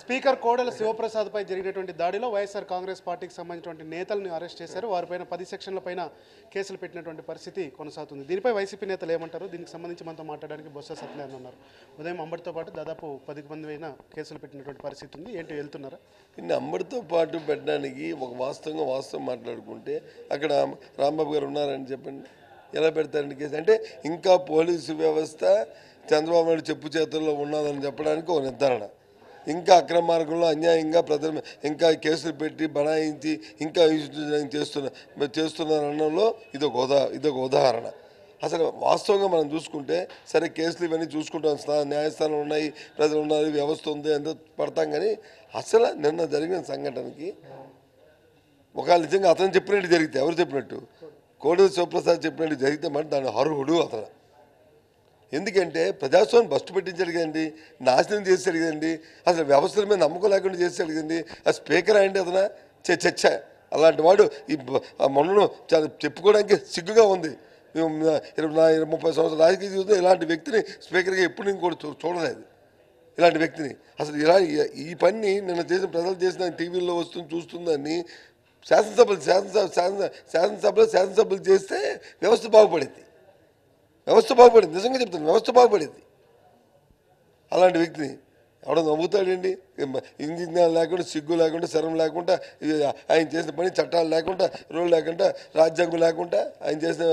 Speaker Kodela శివప్రసాద్పై జరిగినటువంటి దాడిలో వైఎస్ఆర్ కాంగ్రెస్ పార్టీకి సంబంధించినటువంటి నేతలను అరెస్ట్ చేశారు. వారిపైన పది సెక్షన్ల పైన కేసులు పెట్టినటువంటి పరిస్థితి కొనసాగుతుంది. దీనిపై వైసీపీ నేతలు ఏమంటారు? దీనికి సంబంధించి మనతో మాట్లాడడానికి బొత్స సత్యనారాయణ ఉన్నారు ఉదయం అంబడితో పాటు దాదాపు పది మంది పైన కేసులు పెట్టినటువంటి పరిస్థితి ఉంది. ఏంటి వెళ్తున్నారా? ఇన్ని అంబడితో పాటు పెట్టడానికి ఒక వాస్తవంగా వాస్తవం మాట్లాడుకుంటే అక్కడ రాంబాబు గారు ఉన్నారని చెప్పండి. ఎలా పెడతారండి కేసు? అంటే ఇంకా పోలీసు వ్యవస్థ చంద్రబాబు నాయుడు చెప్పు చేతుల్లో ఉన్నదని చెప్పడానికి ఒక నిర్ధారణ. ఇంకా అక్రమ మార్గంలో అన్యాయంగా ప్రజల ఇంకా కేసులు పెట్టి బనాయించి ఇంకా చేస్తున్న చేస్తున్న చేస్తున్నారు ఇదొక ఇది ఒక ఉదా ఇది ఒక ఉదాహరణ. అసలు వాస్తవంగా మనం చూసుకుంటే సరే కేసులు ఇవన్నీ చూసుకుంటాం న్యాయస్థానం ఉన్నాయి ప్రజలు ఉన్నారు వ్యవస్థ ఉంది అంతా పడతాం కానీ అసలు నిన్న జరిగిన సంఘటనకి ఒకవేళ నిజంగా అతను చెప్పినట్టు జరిగితే ఎవరు చెప్పినట్టు? కోడెల శివప్రసాద్ చెప్పినట్టు జరిగితే మరి దాని అర్హుడు అతను. ఎందుకంటే ప్రజాస్వామ్యం బస్టు పెట్టించాడు కదండి నాశనం చేశాడు కదండి అసలు వ్యవస్థల మీద నమ్మకం లేకుండా చేశాడు కదండి ఆ స్పీకర్ అయింది అతను? చచ్చ అలాంటి వాడు ఈ బ- మొన్నను చాలా చెప్పుకోవడానికి సిగ్గుగా ఉంది. ఇరవై ఇరవై ముప్పై సంవత్సరాల రాజకీయ జీవితం ఇలాంటి వ్యక్తిని స్పీకర్గా ఎప్పుడు నేను కూడా చూ- చూడలేదు. ఇలాంటి వ్యక్తిని. అసలు ఇలా ఈ- ఈ పని నిన్న చేసిన ప్రజలు చేసిన టీవీలో వస్తుంది చూస్తుందని శాసనసభలు శాసనసభ శాసన శాసనసభలో శాసనసభలు చేస్తే వ్యవస్థ బాగుపడింది. వ్యవస్థ బాగుపడింది. నిజంగా చెప్తాను వ్యవస్థ బాగుపడింది. అలాంటి వ్యక్తిని ఎవడో నవ్వుతాడండి. ఇంజిన్ లేకుండా సిగ్గు లేకుండా శరం లేకుండా ఆయన చేసిన పని చట్టాలు లేకుండా రూల్ లేకుండా రాజ్యాంగం లేకుండా ఆయన చేసిన